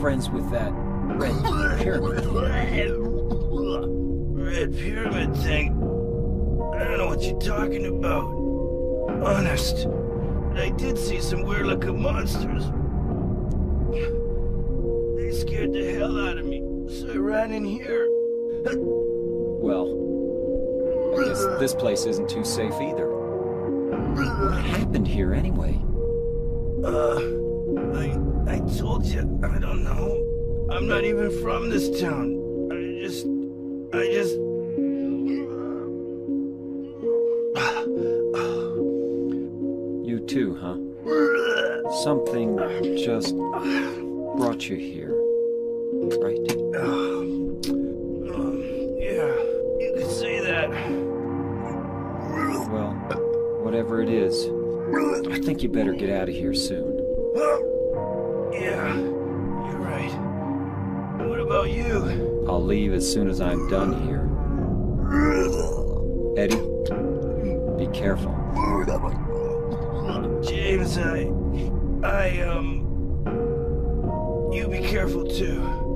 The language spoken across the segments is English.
friends with that red pyramid. Red pyramid thing. I don't know what you're talking about. Honest. But I did see some weird looking monsters. They scared the hell out of me, so I ran in here. Well, I guess this place isn't too safe either. What happened here anyway? Uh, told you, I don't know. I'm not even from this town. I just, I just. You too, huh? Something just brought you here, right? Um, yeah, you could say that. Well, whatever it is, I think you better get out of here soon. Yeah, you're right. What about you? I'll leave as soon as I'm done here. Eddie, be careful. James, I. I, um. You be careful too.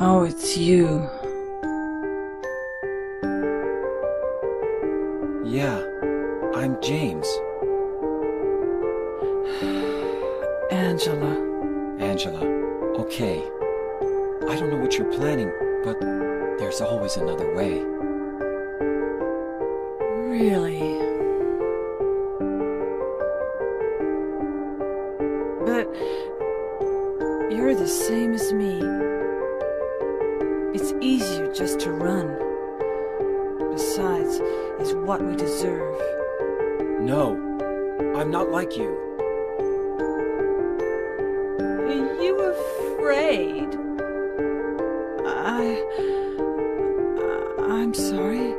Oh, it's you. Yeah, I'm James. Angela. Angela. Okay. I don't know what you're planning, but there's always another way. Really? But you're the same as me. It's easier just to run. Besides, is what we deserve. No, I'm not like you. Are you afraid? I. I'm sorry.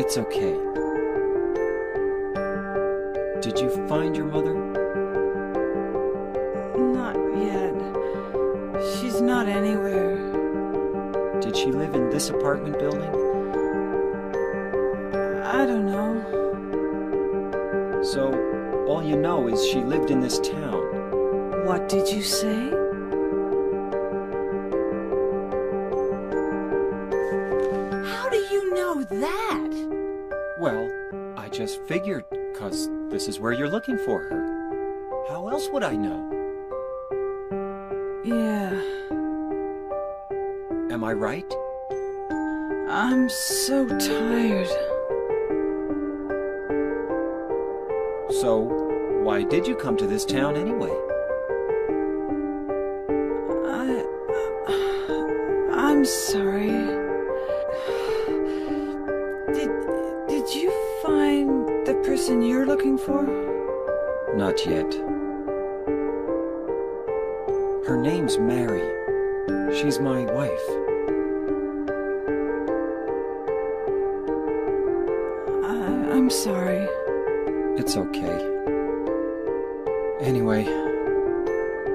It's okay. Did you find your mother? She's not anywhere. Did she live in this apartment building? I don't know. So, all you know is she lived in this town. What did you say? How do you know that? Well, I just figured, cause this is where you're looking for her. How else would I know? I right? I'm so tired. So, why did you come to this town anyway? I. I'm sorry. Did. Did you find the person you're looking for? Not yet. Her name's Mary. She's my wife. I'm sorry. It's okay. Anyway,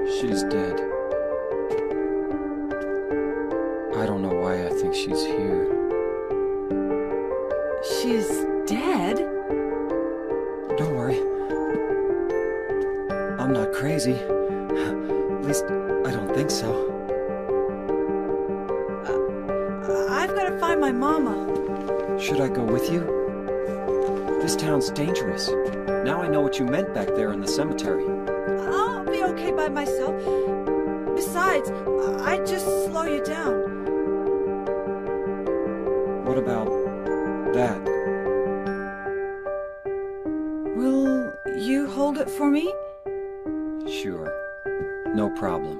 she's dead. I don't know why I think she's here. She's dead? Don't worry. I'm not crazy. At least, I don't think so. I've got to find my mama. Should I go with you? This town's dangerous. Now I know what you meant back there in the cemetery. I'll be okay by myself. Besides, I'd just slow you down. What about that? Will you hold it for me? Sure. No problem.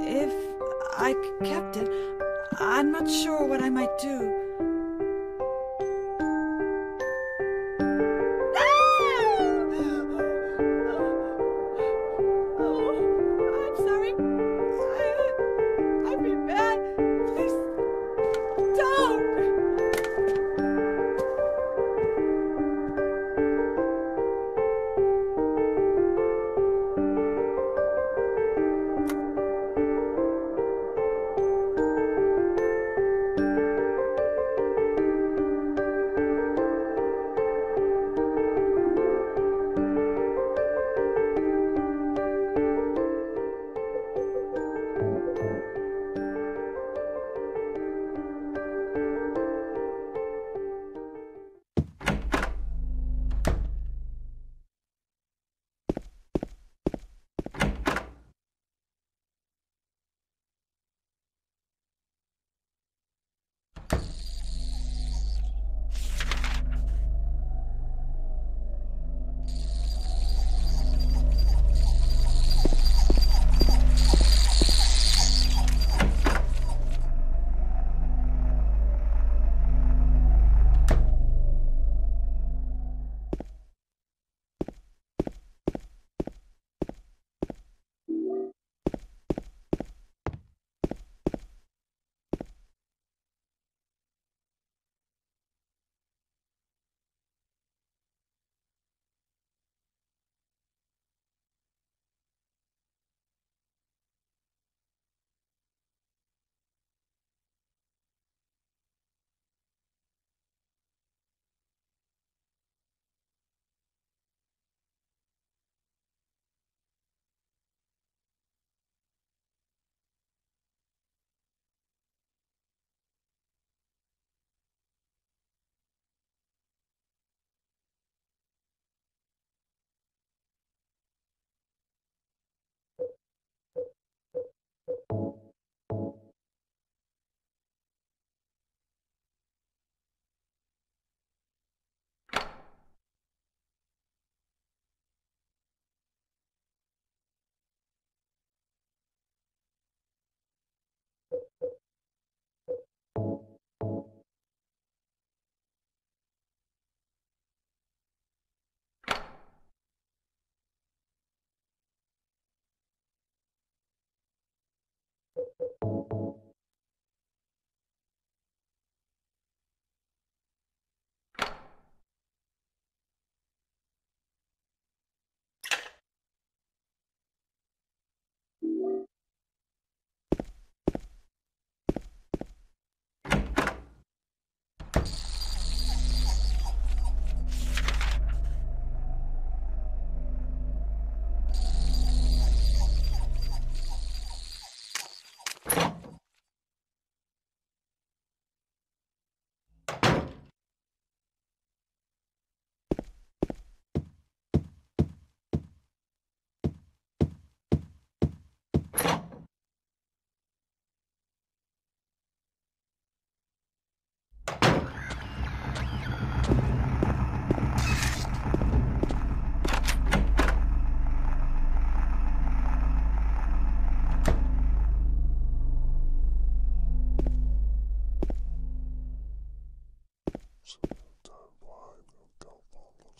If I kept it, I'm not sure what I might do.